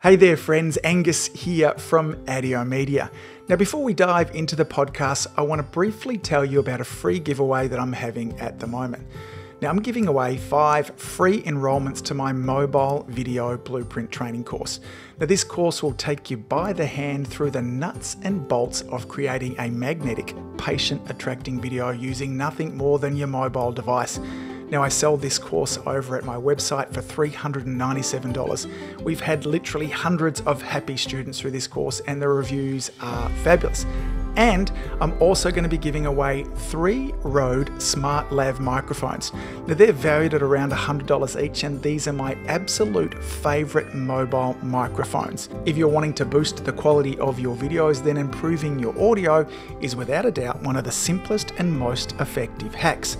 Hey there, friends. Angus here from Adio Media. Now, before we dive into the podcast, I want to briefly tell you about a free giveaway that I'm having at the moment. Now, I'm giving away five free enrollments to my mobile video blueprint training course. Now, this course will take you by the hand through the nuts and bolts of creating a magnetic, patient attracting video using nothing more than your mobile device. Now, I sell this course over at my website for $397. We've had literally hundreds of happy students through this course, and the reviews are fabulous. And I'm also going to be giving away three Rode Smart Lav microphones. Now, they're valued at around $100 each, and these are my absolute favorite mobile microphones. If you're wanting to boost the quality of your videos, then improving your audio is without a doubt one of the simplest and most effective hacks.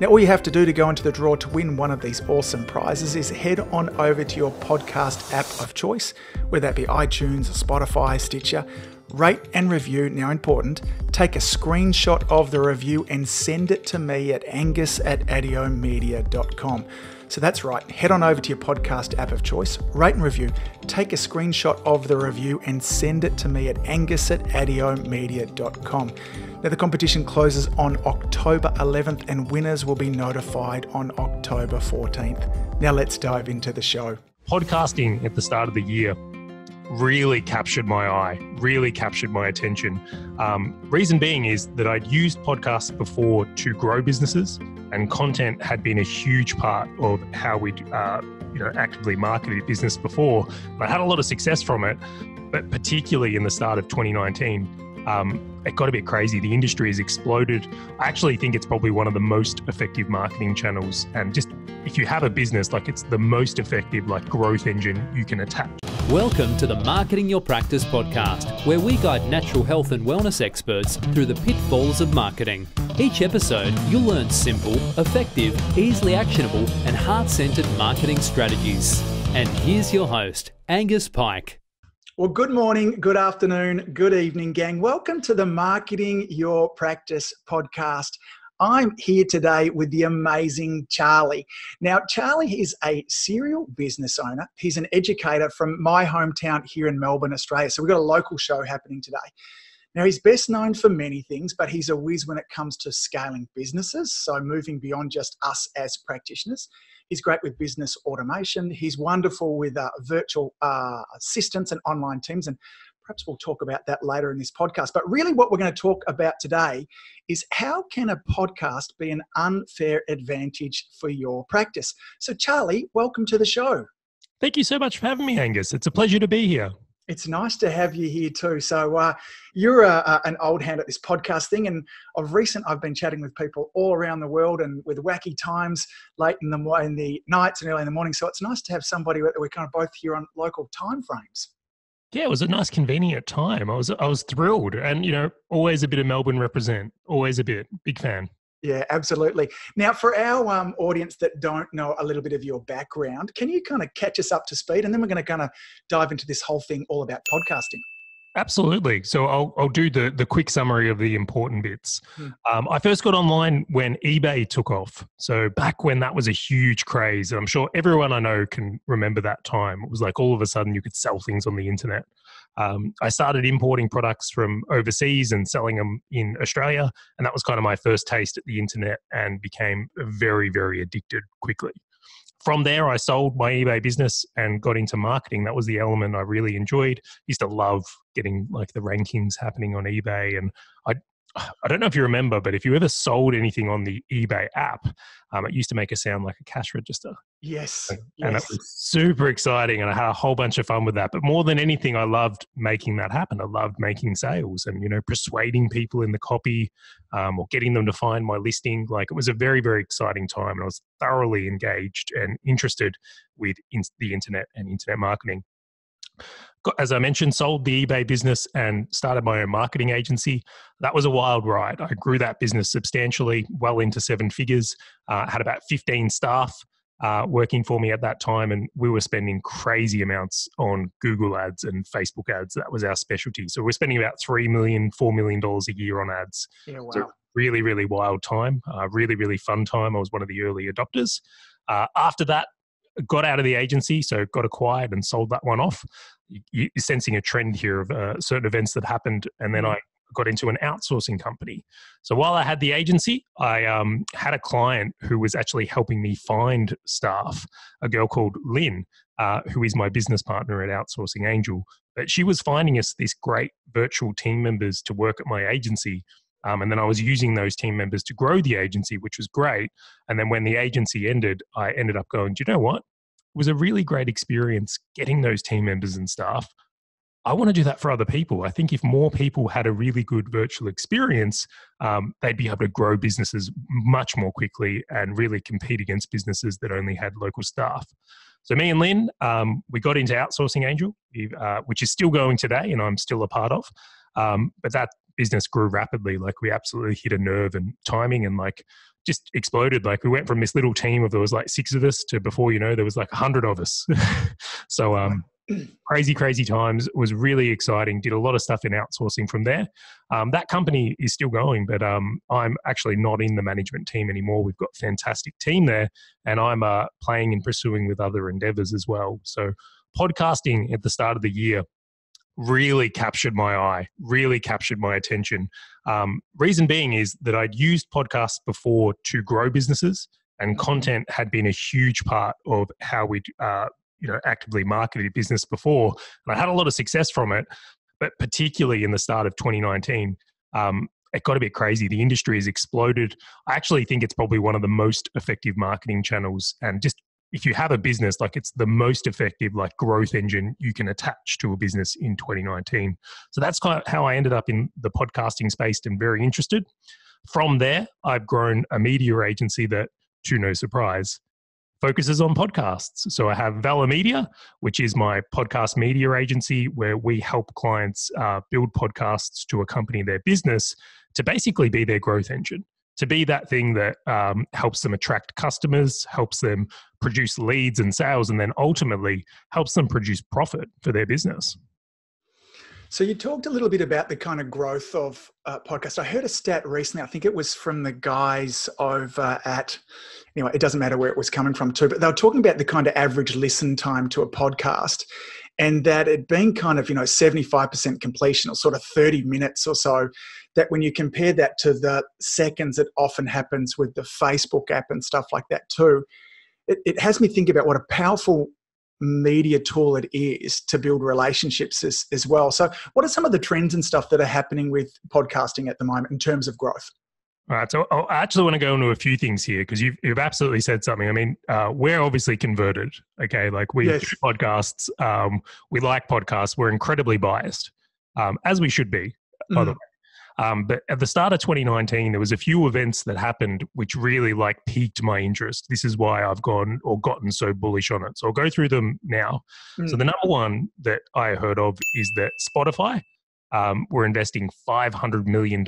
Now, all you have to do to go into the draw to win one of these awesome prizes is head on over to your podcast app of choice, whether that be iTunes, Spotify, Stitcher. Rate and review, now important. Take a screenshot of the review and send it to me at angus at adiomedia.com. So that's right, head on over to your podcast app of choice, rate and review, take a screenshot of the review and send it to me at angus at adiomedia.com. Now, the competition closes on October 11th and winners will be notified on October 14th. Now, let's dive into the show. Podcasting at the start of the year really captured my eye, really captured my attention. Um, reason being is that I'd used podcasts before to grow businesses, and content had been a huge part of how we uh, you know actively marketed business before. I had a lot of success from it, but particularly in the start of 2019 um, it got a bit crazy. The industry has exploded. I actually think it's probably one of the most effective marketing channels. And just if you have a business, like it's the most effective like growth engine you can attack. Welcome to the Marketing Your Practice podcast, where we guide natural health and wellness experts through the pitfalls of marketing. Each episode, you'll learn simple, effective, easily actionable, and heart centered marketing strategies. And here's your host, Angus Pyke. Well, good morning, good afternoon, good evening, gang. Welcome to the Marketing Your Practice podcast. I'm here today with the amazing Charley. Now, Charley is a serial business owner. He's an educator from my hometown here in Melbourne, Australia. So, we've got a local show happening today. Now, he's best known for many things, but he's a whiz when it comes to scaling businesses. So, moving beyond just us as practitioners. He's great with business automation. He's wonderful with uh, virtual uh, assistants and online teams. And perhaps we'll talk about that later in this podcast. But really, what we're going to talk about today is how can a podcast be an unfair advantage for your practice? So, Charley, welcome to the show. Thank you so much for having me, Angus. It's a pleasure to be here. It's nice to have you here too. So uh, you're a, a, an old hand at this podcast thing, and of recent, I've been chatting with people all around the world and with wacky times, late in the in the nights and early in the morning. So it's nice to have somebody that we're kind of both here on local time frames. Yeah, it was a nice, convenient time. I was I was thrilled, and you know, always a bit of Melbourne represent. Always a bit. Big fan. Yeah, absolutely. Now, for our um, audience that don't know a little bit of your background, can you kind of catch us up to speed? And then we're going to kind of dive into this whole thing all about podcasting. Absolutely. So I'll, I'll do the, the quick summary of the important bits. Hmm. Um, I first got online when eBay took off. So back when that was a huge craze, and I'm sure everyone I know can remember that time. It was like all of a sudden you could sell things on the internet. Um, I started importing products from overseas and selling them in Australia. And that was kind of my first taste at the internet and became very, very addicted quickly. From there, I sold my eBay business and got into marketing. That was the element I really enjoyed. Used to love getting like the rankings happening on eBay, and I I don't know if you remember, but if you ever sold anything on the eBay app, um, it used to make a sound like a cash register. Yes. And, yes. and it was super exciting. And I had a whole bunch of fun with that. But more than anything, I loved making that happen. I loved making sales and, you know, persuading people in the copy um, or getting them to find my listing. Like it was a very, very exciting time. And I was thoroughly engaged and interested with in- the internet and internet marketing as I mentioned, sold the eBay business and started my own marketing agency. That was a wild ride. I grew that business substantially, well into seven figures. Uh, had about 15 staff uh, working for me at that time, and we were spending crazy amounts on Google ads and Facebook ads. That was our specialty. So we're spending about three million, four million dollars a year on ads. Yeah, wow. So really, really wild time. Uh, really, really fun time. I was one of the early adopters. Uh, after that, got out of the agency, so got acquired and sold that one off. You're sensing a trend here of uh, certain events that happened, and then mm. I got into an outsourcing company. So while I had the agency, I um, had a client who was actually helping me find staff, a girl called Lynn, uh, who is my business partner at Outsourcing Angel. But she was finding us these great virtual team members to work at my agency. Um, and then I was using those team members to grow the agency, which was great. And then when the agency ended, I ended up going, do you know what? Was a really great experience getting those team members and staff I want to do that for other people. I think if more people had a really good virtual experience, um, they'd be able to grow businesses much more quickly and really compete against businesses that only had local staff. So, me and Lynn, um, we got into Outsourcing Angel, uh, which is still going today and I'm still a part of. Um, but that business grew rapidly. Like, we absolutely hit a nerve and timing and like just exploded. Like, we went from this little team of there was like six of us to before you know, there was like a hundred of us. so, um, crazy, crazy times. It was really exciting. Did a lot of stuff in outsourcing from there. Um, that company is still going, but um, I'm actually not in the management team anymore. We've got a fantastic team there, and I'm uh, playing and pursuing with other endeavors as well. So, podcasting at the start of the year really captured my eye, really captured my attention. Um, reason being is that I'd used podcasts before to grow businesses, and mm-hmm. content had been a huge part of how we uh, you know actively marketed business before, and I had a lot of success from it. But particularly in the start of 2019, um, it got a bit crazy. The industry has exploded. I actually think it's probably one of the most effective marketing channels, and just if you have a business, like it's the most effective like growth engine you can attach to a business in 2019. So that's kind of how I ended up in the podcasting space and very interested. From there, I've grown a media agency that, to no surprise, focuses on podcasts. So I have Valher Media, which is my podcast media agency where we help clients uh, build podcasts to accompany their business to basically be their growth engine, to be that thing that um, helps them attract customers, helps them produce leads and sales, and then ultimately helps them produce profit for their business. So you talked a little bit about the kind of growth of uh, podcast. I heard a stat recently. I think it was from the guys over at. Anyway, it doesn't matter where it was coming from too, but they were talking about the kind of average listen time to a podcast, and that it being kind of you know seventy five percent completion or sort of thirty minutes or so. That when you compare that to the seconds that often happens with the Facebook app and stuff like that too, it, it has me think about what a powerful media tool it is to build relationships as, as well. So, what are some of the trends and stuff that are happening with podcasting at the moment in terms of growth? All right, so I actually want to go into a few things here because you've, you've absolutely said something. I mean, uh, we're obviously converted, okay? Like we yes. do podcasts, um, we like podcasts, we're incredibly biased, um, as we should be, by mm. the way. Um, but at the start of 2019, there was a few events that happened which really like piqued my interest. This is why I've gone or gotten so bullish on it. So I'll go through them now. Mm. So the number one that I heard of is that Spotify um, we're investing $500 million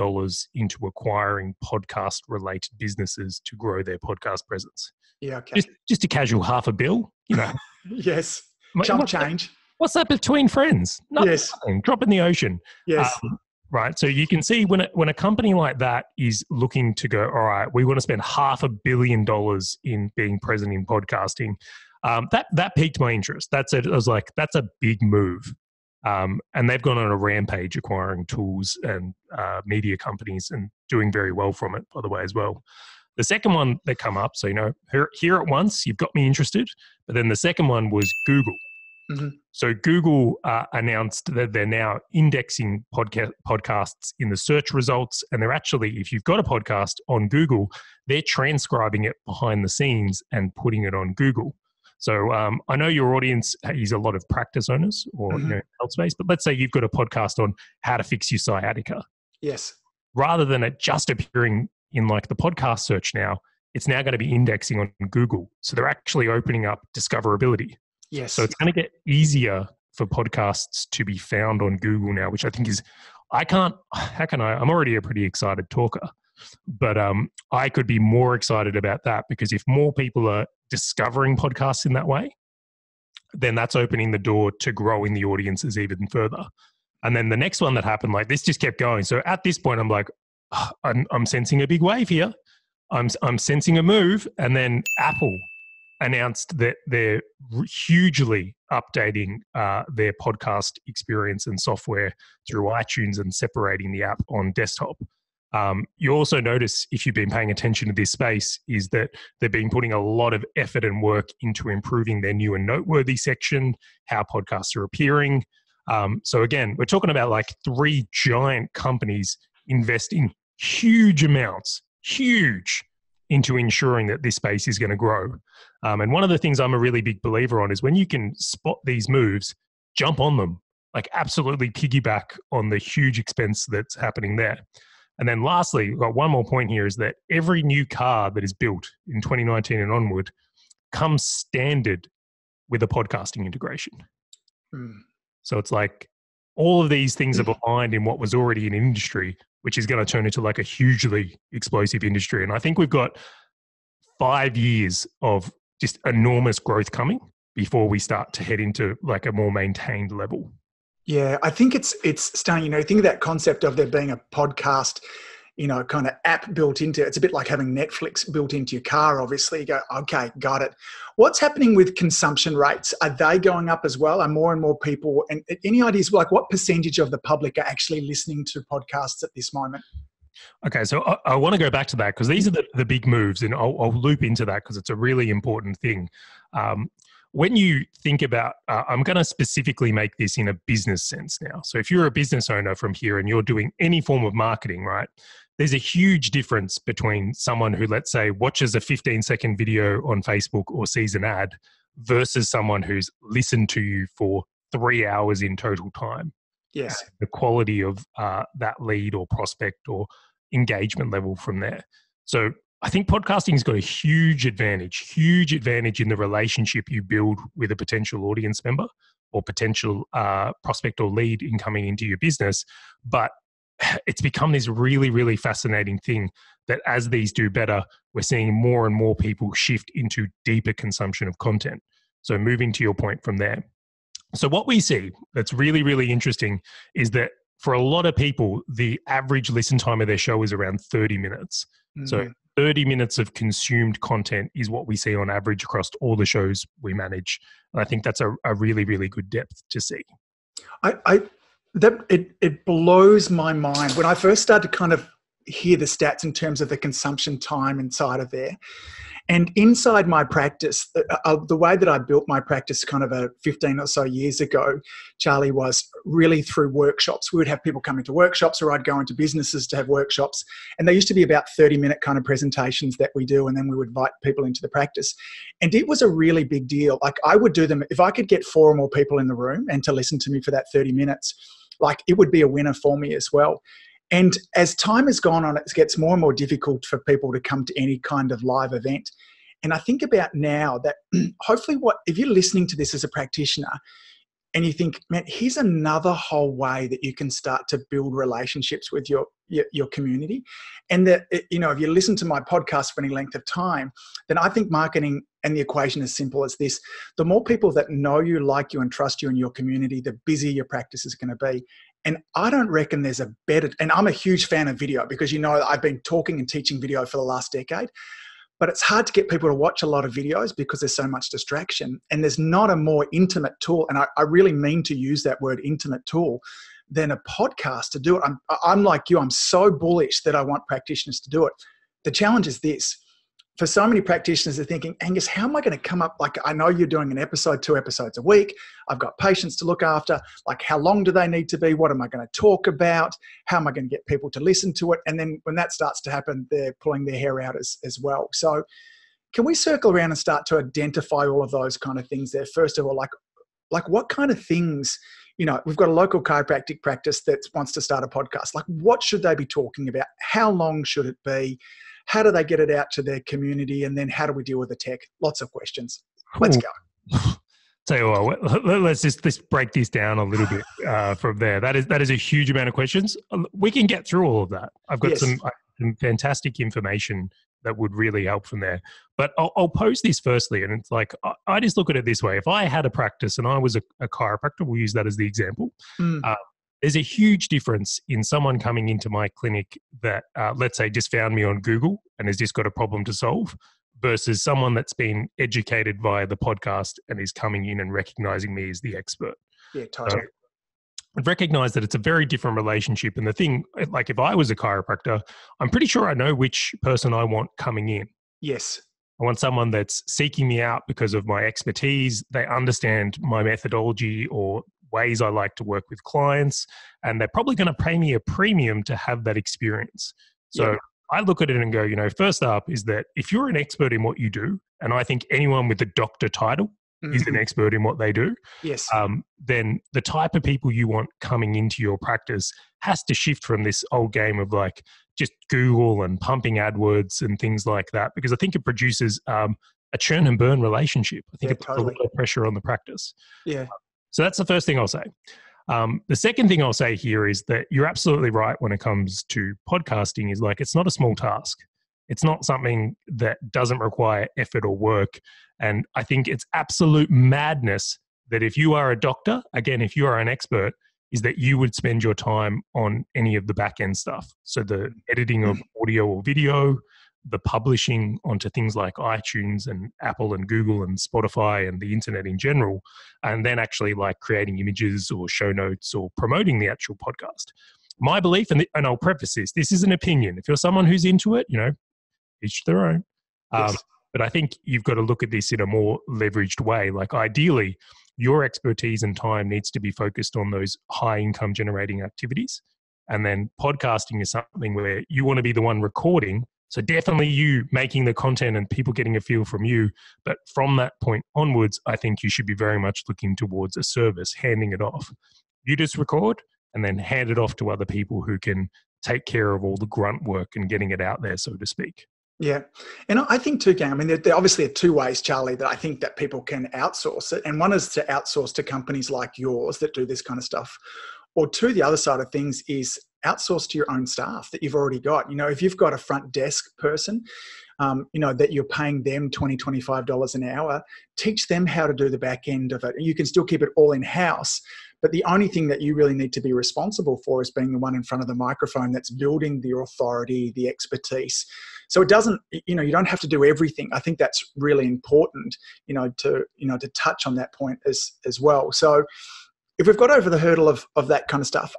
into acquiring podcast related businesses to grow their podcast presence. Yeah, okay. Just, just a casual half a bill, you know. yes. Chump change. That, what's that between friends? Nothing, yes. Nothing. Drop in the ocean. Yes. Um, right? So you can see when a, when a company like that is looking to go, all right, we want to spend half a billion dollars in being present in podcasting. Um, that that piqued my interest. That's it. I was like, that's a big move. Um, and they've gone on a rampage acquiring tools and uh, media companies and doing very well from it, by the way, as well. The second one that come up, so you know, here, here at once, you've got me interested. But then the second one was Google. Mm-hmm. So Google uh, announced that they're now indexing podca- podcasts in the search results, and they're actually, if you've got a podcast on Google, they're transcribing it behind the scenes and putting it on Google. So um, I know your audience is a lot of practice owners or mm-hmm. you know, health space, but let's say you've got a podcast on how to fix your sciatica. Yes. Rather than it just appearing in like the podcast search now, it's now going to be indexing on Google. So they're actually opening up discoverability. Yes. So it's going to get easier for podcasts to be found on Google now, which I think is, I can't, how can I? I'm already a pretty excited talker, but um, I could be more excited about that because if more people are discovering podcasts in that way, then that's opening the door to growing the audiences even further. And then the next one that happened, like this just kept going. So at this point, I'm like, I'm, I'm sensing a big wave here. I'm, I'm sensing a move. And then Apple announced that they're hugely updating uh, their podcast experience and software through iTunes and separating the app on desktop. Um, you also notice, if you've been paying attention to this space, is that they've been putting a lot of effort and work into improving their new and noteworthy section, how podcasts are appearing. Um, so, again, we're talking about like three giant companies investing huge amounts, huge, into ensuring that this space is going to grow. Um, and one of the things I'm a really big believer on is when you can spot these moves, jump on them, like absolutely piggyback on the huge expense that's happening there. And then lastly, we've got one more point here is that every new car that is built in 2019 and onward comes standard with a podcasting integration. Mm. So it's like all of these things have aligned in what was already an industry, which is going to turn into like a hugely explosive industry. And I think we've got five years of just enormous growth coming before we start to head into like a more maintained level. Yeah, I think it's it's stunning. You know, think of that concept of there being a podcast, you know, kind of app built into it. It's a bit like having Netflix built into your car. Obviously, you go, okay, got it. What's happening with consumption rates? Are they going up as well? Are more and more people? And any ideas like what percentage of the public are actually listening to podcasts at this moment? Okay, so I, I want to go back to that because these are the, the big moves, and I'll, I'll loop into that because it's a really important thing. Um, when you think about, uh, I'm going to specifically make this in a business sense now. So if you're a business owner from here and you're doing any form of marketing, right? There's a huge difference between someone who, let's say, watches a 15 second video on Facebook or sees an ad versus someone who's listened to you for three hours in total time. Yes. The quality of uh, that lead or prospect or engagement level from there. So I think podcasting's got a huge advantage, huge advantage in the relationship you build with a potential audience member or potential uh, prospect or lead in coming into your business. But it's become this really, really fascinating thing that as these do better, we're seeing more and more people shift into deeper consumption of content. So, moving to your point from there. So, what we see that's really, really interesting is that for a lot of people, the average listen time of their show is around 30 minutes. Mm-hmm. So, 30 minutes of consumed content is what we see on average across all the shows we manage. And I think that's a, a really, really good depth to see. I, I that it it blows my mind when I first started to kind of hear the stats in terms of the consumption time inside of there. And inside my practice, uh, uh, the way that I built my practice kind of a 15 or so years ago, Charley, was really through workshops. We would have people come into workshops or I'd go into businesses to have workshops. And they used to be about 30 minute kind of presentations that we do. And then we would invite people into the practice. And it was a really big deal. Like I would do them, if I could get four or more people in the room and to listen to me for that 30 minutes, like it would be a winner for me as well. And as time has gone on, it gets more and more difficult for people to come to any kind of live event. And I think about now that hopefully, what if you're listening to this as a practitioner and you think, man, here's another whole way that you can start to build relationships with your your, your community, and that eh, you know, if you listen to my podcast for any length of time, then I think marketing and the equation is simple as this: the more people that know you, like you, and trust you in your community, the busier your practice is going to be, and I don't reckon there's a better, and I'm a huge fan of video because you know I've been talking and teaching video for the last decade, but it's hard to get people to watch a lot of videos because there's so much distraction. And there's not a more intimate tool, and I, I really mean to use that word intimate tool, than a podcast to do it. I'm, I'm like you, I'm so bullish that I want practitioners to do it. The challenge is this for so many practitioners are thinking, Angus, how am I going to come up? Like, I know you're doing an episode, two episodes a week. I've got patients to look after. Like, how long do they need to be? What am I going to talk about? How am I going to get people to listen to it? And then when that starts to happen, they're pulling their hair out as, as well. So, can we circle around and start to identify all of those kind of things there? First of all, like, like what kind of things you know we've got a local chiropractic practice that wants to start a podcast like what should they be talking about how long should it be how do they get it out to their community? And then how do we deal with the tech? Lots of questions. Let's go. Tell you what, let's just let's break this down a little bit uh, from there. That is that is a huge amount of questions. Um, we can get through all of that. I've got yes. some, uh, some fantastic information that would really help from there. But I'll, I'll pose this firstly, and it's like I, I, just look at it this way: if I had a practice and I was a, a chiropractor, we'll use that as the example. Mm. Uh, there's a huge difference in someone coming into my clinic that, uh, let's say, just found me on Google and has just got a problem to solve versus someone that's been educated via the podcast and is coming in and recognizing me as the expert. Yeah, totally. So I've recognized that it's a very different relationship. And the thing, like if I was a chiropractor, I'm pretty sure I know which person I want coming in. Yes. I want someone that's seeking me out because of my expertise. They understand my methodology or ways I like to work with clients, and they're probably going to pay me a premium to have that experience. So yeah. I look at it and go, you know, first up is that if you're an expert in what you do, and I think anyone with a doctor title mm-hmm. is an mm-hmm. expert in what they do, yes, um, then the type of people you want coming into your practice has to shift from this old game of like just Google and pumping AdWords and things like that, because I think it produces um, a churn and burn relationship. I think yeah, it puts totally. a lot of pressure on the practice. Yeah. So that's the first thing I'll say. Um, the second thing I'll say here is that you're absolutely right when it comes to podcasting. Is like it's not a small task. It's not something that doesn't require effort or work. And I think it's absolute madness that if you are a doctor, again, if you are an expert, is that you would spend your time on any of the back end stuff. So the editing of audio or video, the publishing onto things like iTunes and Apple and Google and Spotify and the internet in general, and then actually like creating images or show notes or promoting the actual podcast. My belief, and, the, and I'll preface this, this is an opinion. If you're someone who's into it, you know, each their own. Um. But I think you've got to look at this in a more leveraged way. Like ideally, your expertise and time needs to be focused on those high income generating activities. And then podcasting is something where you want to be the one recording so definitely you making the content and people getting a feel from you. But from that point onwards, I think you should be very much looking towards a service, handing it off. You just record and then hand it off to other people who can take care of all the grunt work and getting it out there, so to speak. Yeah. And I think too, gang, I mean, there, there obviously are two ways, Charley, that I think that people can outsource it. And one is to outsource to companies like yours that do this kind of stuff. Or two, the other side of things is outsource to your own staff that you've already got. You know, if you've got a front desk person, um, you know, that you're paying them $20, $25 an hour, teach them how to do the back end of it. You can still keep it all in house. But the only thing that you really need to be responsible for is being the one in front of the microphone that's building the authority, the expertise. So it doesn't, you know, you don't have to do everything. I think that's really important, you know, to, you know, to touch on that point as, as well. So if we've got over the hurdle of, of that kind of stuff,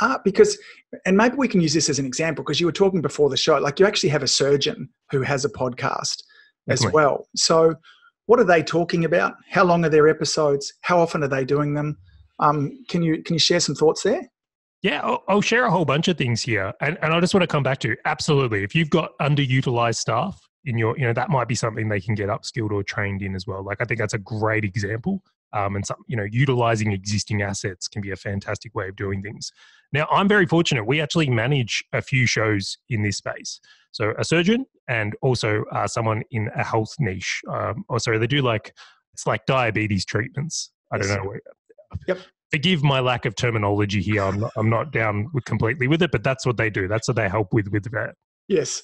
uh, because and maybe we can use this as an example because you were talking before the show like you actually have a surgeon who has a podcast as well. So what are they talking about? How long are their episodes? How often are they doing them? Um, can you can you share some thoughts there? Yeah I'll, I'll share a whole bunch of things here. And, and i just want to come back to absolutely if you've got underutilized staff in your you know that might be something they can get upskilled or trained in as well. Like i think that's a great example um, and some you know utilizing existing assets can be a fantastic way of doing things. Now i'm very fortunate. We actually manage a few shows in this space. So a surgeon and also uh, someone in a health niche. Um, or oh, sorry they do like it's like diabetes treatments. I don't know. Yep. Forgive my lack of terminology here. I'm not, I'm not down with completely with it but that's what they do. That's what they help with with that. Yes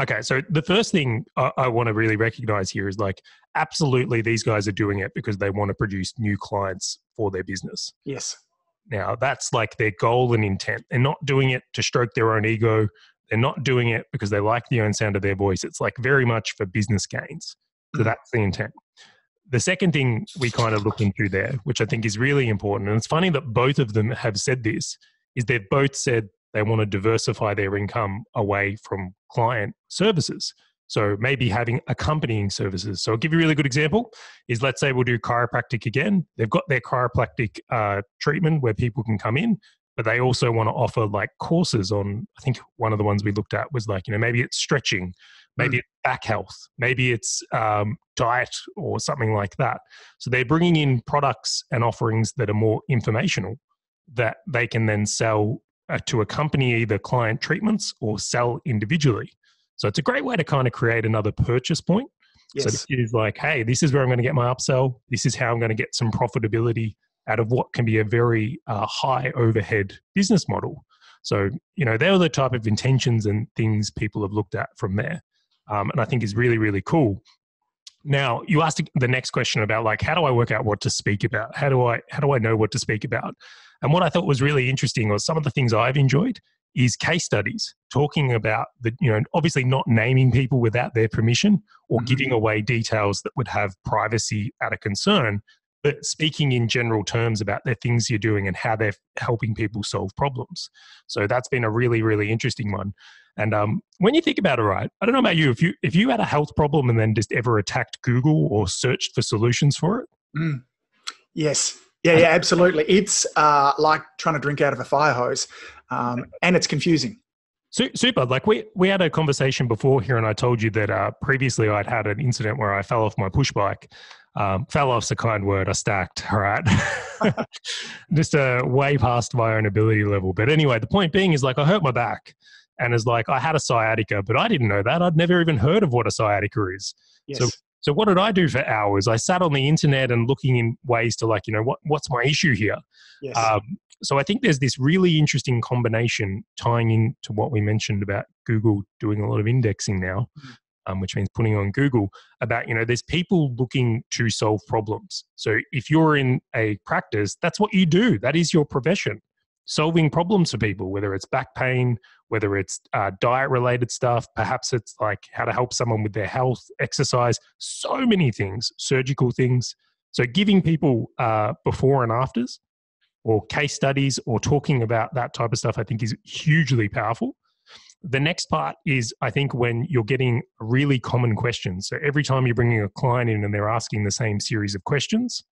Okay, so the first thing I, I want to really recognize here is like, absolutely, these guys are doing it because they want to produce new clients for their business. Yes. Now, that's like their goal and intent. They're not doing it to stroke their own ego. They're not doing it because they like the own sound of their voice. It's like very much for business gains. So mm. that's the intent. The second thing we kind of look into there, which I think is really important, and it's funny that both of them have said this, is they've both said they want to diversify their income away from client services. So maybe having accompanying services. So I'll give you a really good example is let's say we'll do chiropractic again. They've got their chiropractic uh, treatment where people can come in, but they also want to offer like courses on, I think one of the ones we looked at was like, you know, maybe it's stretching, maybe mm. it's back health, maybe it's um, diet or something like that. So they're bringing in products and offerings that are more informational that they can then sell uh, to accompany either client treatments or sell individually. So it's a great way to kind of create another purchase point. Yes. So this is like, hey, this is where I'm going to get my upsell. This is how I'm going to get some profitability out of what can be a very uh, high overhead business model. So, you know, they're the type of intentions and things people have looked at from there. Um, and I think is really, really cool. Now, you asked the next question about like, how do I work out what to speak about? How do I, how do I know what to speak about? And what I thought was really interesting was some of the things I've enjoyed is case studies talking about the you know obviously not naming people without their permission or Mhm. giving away details that would have privacy at a concern but speaking in general terms about the things you're doing and how they're helping people solve problems so that's been a really really interesting one and um, when you think about it right i don't know about you if you if you had a health problem and then just ever attacked google or searched for solutions for it Mm. Yes. Yeah, yeah, absolutely. It's uh, like trying to drink out of a fire hose, um, and it's confusing. Super. Like we we had a conversation before here, and I told you that uh, previously I'd had an incident where I fell off my push bike. Um, fell off's a kind word. I stacked. All right, just uh, way past my own ability level. But anyway, the point being is like I hurt my back, and it's like I had a sciatica, but I didn't know that. I'd never even heard of what a sciatica is. Yes. So what did I do for hours? I sat on the internet and looking in ways to like, you know, what what's my issue here? yes. Um, so I think there's this really interesting combination tying into what we mentioned about Google doing a lot of indexing now, Mhm. um, which means putting on Google about, you know, there's people looking to solve problems. So if you're in a practice, that's what you do. That is your profession, solving problems for people, whether it's back pain, whether it's uh, diet related stuff, perhaps it's like how to help someone with their health, exercise, so many things, surgical things. So giving people uh, before and afters or case studies or talking about that type of stuff, I think is hugely powerful. The next part is, I think, when you're getting really common questions. So every time you're bringing a client in and they're asking the same series of questions,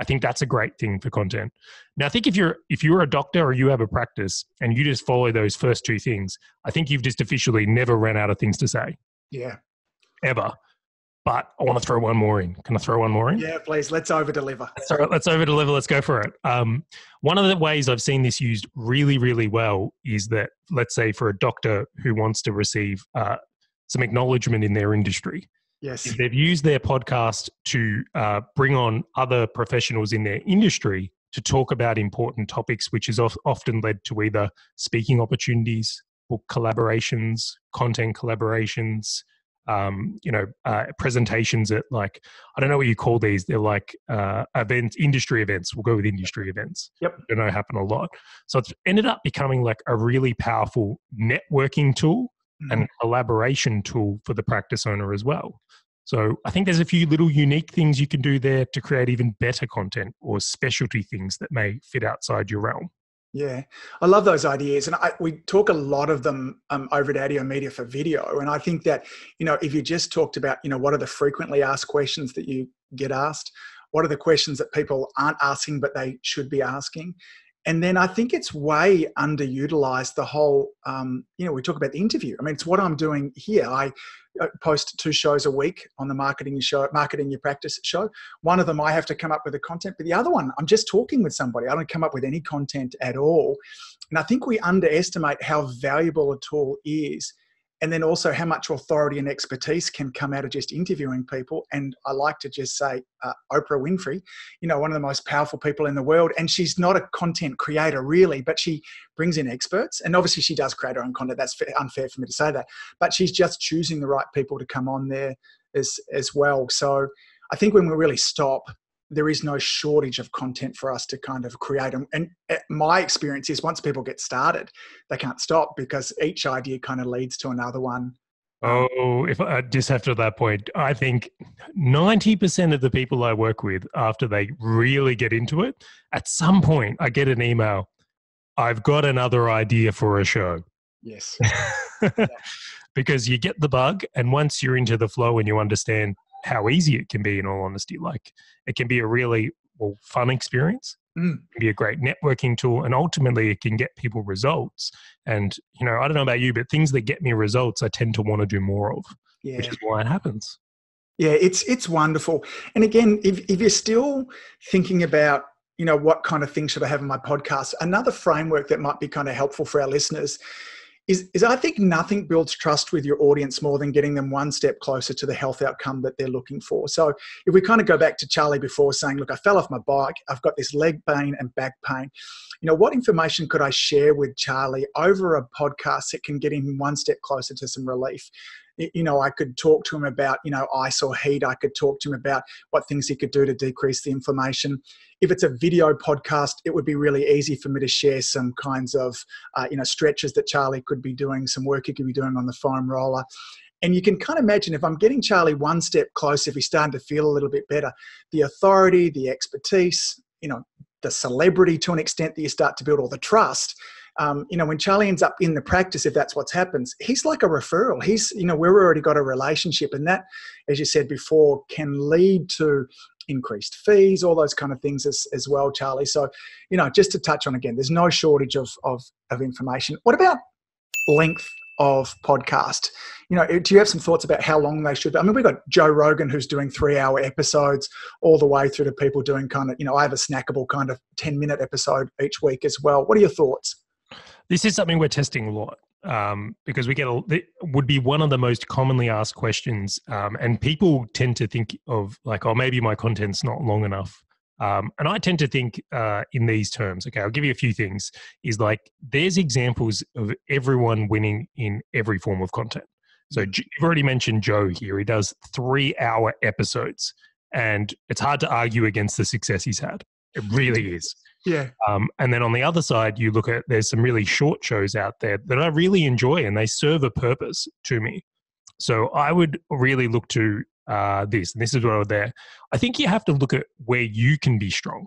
I think that's a great thing for content. Now, I think if you're if you're a doctor or you have a practice and you just follow those first two things, I think you've just officially never ran out of things to say yeah. ever. But I want to throw one more in. Can I throw one more in? Yeah, please. Let's over deliver. So let's over deliver. Let's go for it. Um, one of the ways I've seen this used really, really well is that, let's say, for a doctor who wants to receive uh, some acknowledgement in their industry, Yes. is they've used their podcast to uh, bring on other professionals in their industry to talk about important topics, which has of, often led to either speaking opportunities, book collaborations, content collaborations, um, you know, uh, presentations at like I don't know what you call these. They're like uh, events, industry events. We'll go with industry events. Yep. I know happen a lot. So it's ended up becoming like a really powerful networking tool and collaboration tool for the practice owner as well. So I think there's a few little unique things you can do there to create even better content or specialty things that may fit outside your realm. Yeah, I love those ideas, and I, we talk a lot of them um, over at Adio Media for video. And I think that you know, if you just talked about, you know, what are the frequently asked questions that you get asked, what are the questions that people aren't asking but they should be asking, and then I think it's way underutilized. The whole, um, you know, we talk about the interview. I mean, it's what I'm doing here. I uh, post two shows a week on the marketing show, marketing your practice show. One of them I have to come up with the content, but the other one I'm just talking with somebody. I don't come up with any content at all. And I think we underestimate how valuable a tool is. And then also how much authority and expertise can come out of just interviewing people. And I like to just say, uh, Oprah Winfrey, you know, one of the most powerful people in the world. And she's not a content creator really, but she brings in experts. And obviously she does create her own content. That's unfair for me to say that. But she's just choosing the right people to come on there as, as well. So I think when we really stop there is no shortage of content for us to kind of create. And, and uh, my experience is once people get started, they can't stop because each idea kind of leads to another one. Oh, if I just after that point, I think 90% of the people I work with, after they really get into it, at some point I get an email. I've got another idea for a show. Yes. because you get the bug, and once you're into the flow and you understand how easy it can be, in all honesty, like it can be a really well, fun experience. Mm. It can be a great networking tool, and ultimately, it can get people results. And you know, I don't know about you, but things that get me results, I tend to want to do more of, Yeah. which is why it happens. Yeah, it's it's wonderful. And again, if if you're still thinking about you know what kind of things should I have in my podcast, another framework that might be kind of helpful for our listeners is, is I think nothing builds trust with your audience more than getting them one step closer to the health outcome that they're looking for. So if we kind of go back to Charley before saying, look, I fell off my bike, I've got this leg pain and back pain. You know, what information could I share with Charley over a podcast that can get him one step closer to some relief? You know, I could talk to him about, you know, ice or heat. I could talk to him about what things he could do to decrease the inflammation. If it's a video podcast, it would be really easy for me to share some kinds of, uh, you know, stretches that Charley could be doing, some work he could be doing on the foam roller. And you can kind of imagine if I'm getting Charley one step closer, if he's starting to feel a little bit better, the authority, the expertise, you know, the celebrity to an extent that you start to build all the trust. Um, you know, when Charley ends up in the practice, if that's what happens, he's like a referral. He's, you know, we've already got a relationship, and that, as you said before, can lead to increased fees, all those kind of things as, as well, Charley. So, you know, just to touch on again, there's no shortage of, of, of information. What about length of podcast. You know, do you have some thoughts about how long they should be? I mean, we've got Joe Rogan who's doing three hour episodes all the way through to people doing kind of, you know, I have a snackable kind of 10 minute episode each week as well. What are your thoughts? This is something we're testing a lot um, because we get a, it would be one of the most commonly asked questions. Um, and people tend to think of like, oh, maybe my content's not long enough. Um, and I tend to think uh, in these terms. Okay, I'll give you a few things. Is like there's examples of everyone winning in every form of content. So mm. you've already mentioned Joe here. He does three hour episodes, and it's hard to argue against the success he's had. It really is. Yeah. Um, and then on the other side, you look at there's some really short shows out there that I really enjoy, and they serve a purpose to me. So I would really look to uh, this, and this is what I was there. I think you have to look at where you can be strong.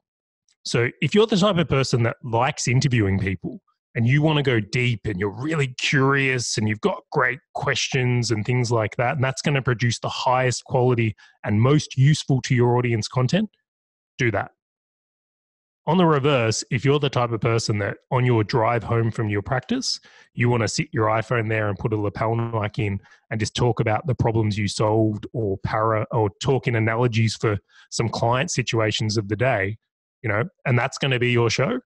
So if you're the type of person that likes interviewing people and you want to go deep and you're really curious and you've got great questions and things like that, and that's going to produce the highest quality and most useful to your audience content, do that on the reverse, if you're the type of person that on your drive home from your practice, you want to sit your iPhone there and put a lapel mic in and just talk about the problems you solved or para or talk in analogies for some client situations of the day, you know, and that's going to be your show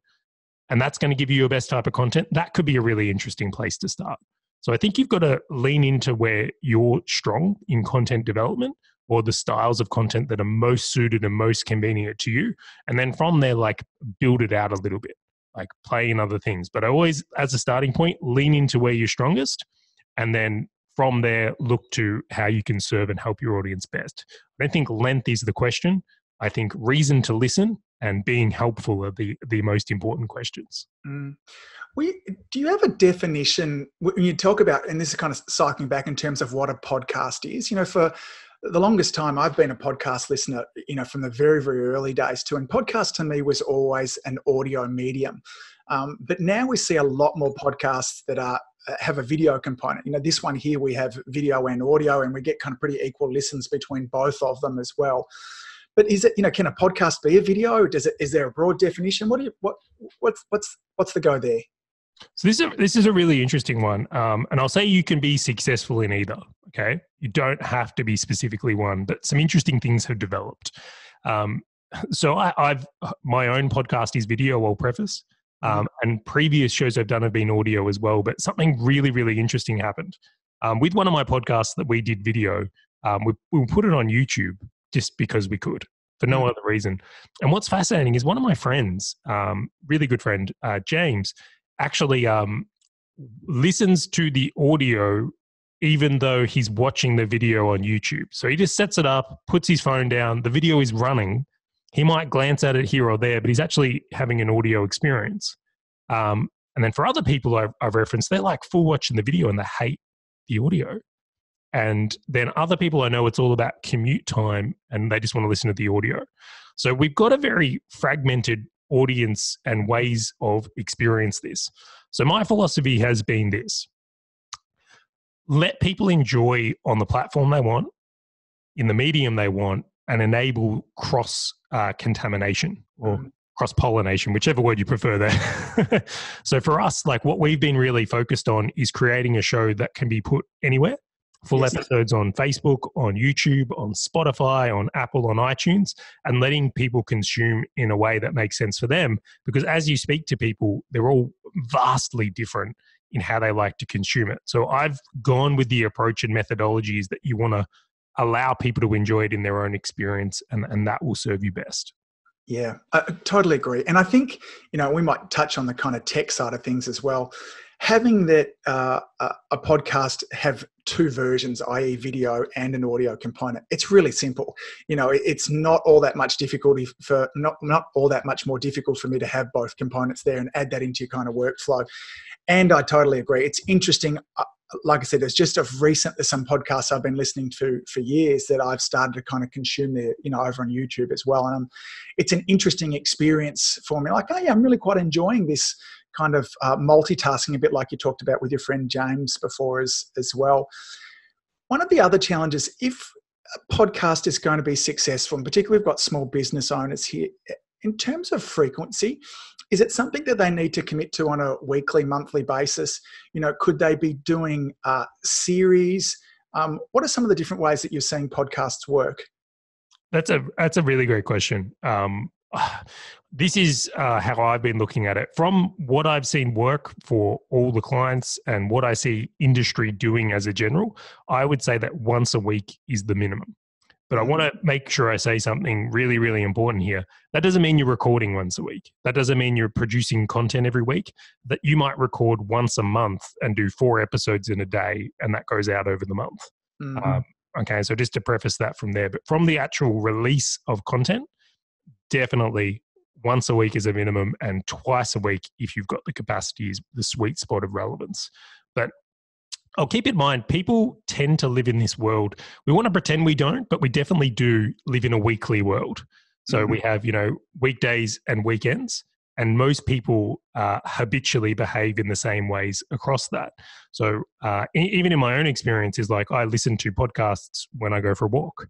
and that's going to give you your best type of content, that could be a really interesting place to start. So I think you've got to lean into where you're strong in content development or the styles of content that are most suited and most convenient to you. And then from there, like build it out a little bit, like play in other things. But I always, as a starting point, lean into where you're strongest. And then from there, look to how you can serve and help your audience best. I don't think length is the question. I think reason to listen and being helpful are the, the most important questions. Mm. We, do you have a definition when you talk about, and this is kind of cycling back in terms of what a podcast is? You know, for the longest time I've been a podcast listener, you know, from the very, very early days too. And podcast to me was always an audio medium. Um, but now we see a lot more podcasts that are uh, have a video component. You know, this one here we have video and audio, and we get kind of pretty equal listens between both of them as well. But is it, you know, can a podcast be a video? Does it? Is there a broad definition? What do you, what what's what's what's the go there? So this is a, this is a really interesting one, um, and I'll say you can be successful in either. Okay, you don't have to be specifically one, but some interesting things have developed. Um, so I, have my own podcast is video. I'll preface, um, mm-hmm. and previous shows I've done have been audio as well. But something really really interesting happened um, with one of my podcasts that we did video. Um, we, we put it on YouTube just because we could for no mm-hmm. other reason. And what's fascinating is one of my friends, um, really good friend, uh, James actually um, listens to the audio even though he's watching the video on YouTube. So he just sets it up, puts his phone down, the video is running. He might glance at it here or there, but he's actually having an audio experience. Um, and then for other people I've, I've referenced, they're like full watching the video and they hate the audio. And then other people I know it's all about commute time and they just want to listen to the audio. So we've got a very fragmented audience and ways of experience this. So my philosophy has been this. Let people enjoy on the platform they want, in the medium they want, and enable cross uh, contamination or mm. cross pollination, whichever word you prefer there. so for us, like what we've been really focused on is creating a show that can be put anywhere full yes. episodes on Facebook, on YouTube, on Spotify, on Apple, on iTunes, and letting people consume in a way that makes sense for them. Because as you speak to people, they're all vastly different in how they like to consume it. So I've gone with the approach and methodologies that you want to allow people to enjoy it in their own experience, and, and that will serve you best. Yeah, I totally agree. And I think, you know, we might touch on the kind of tech side of things as well having that uh, a podcast have two versions, i.e., video and an audio component, it's really simple. You know, it's not all that much difficulty for not not all that much more difficult for me to have both components there and add that into your kind of workflow. And I totally agree. It's interesting. Uh, like I said, there's just of recent there's some podcasts I've been listening to for years that I've started to kind of consume there, you know, over on YouTube as well. And um, it's an interesting experience for me. Like, oh yeah, I'm really quite enjoying this kind of uh, multitasking, a bit like you talked about with your friend James before as as well. One of the other challenges, if a podcast is going to be successful, and particularly we've got small business owners here, in terms of frequency, is it something that they need to commit to on a weekly, monthly basis? You know, could they be doing uh, series? Um, what are some of the different ways that you're seeing podcasts work? That's a that's a really great question. Um, this is uh, how I've been looking at it. From what I've seen work for all the clients and what I see industry doing as a general, I would say that once a week is the minimum. But I want to make sure I say something really, really important here. That doesn't mean you're recording once a week. That doesn't mean you're producing content every week. That you might record once a month and do four episodes in a day, and that goes out over the month. Mm-hmm. Um, okay, so just to preface that from there, but from the actual release of content, definitely once a week is a minimum, and twice a week if you've got the capacity is the sweet spot of relevance. But I'll keep in mind, people tend to live in this world. We want to pretend we don't, but we definitely do live in a weekly world. So mm-hmm. we have, you know, weekdays and weekends, and most people uh, habitually behave in the same ways across that. So uh, even in my own experience, is like I listen to podcasts when I go for a walk.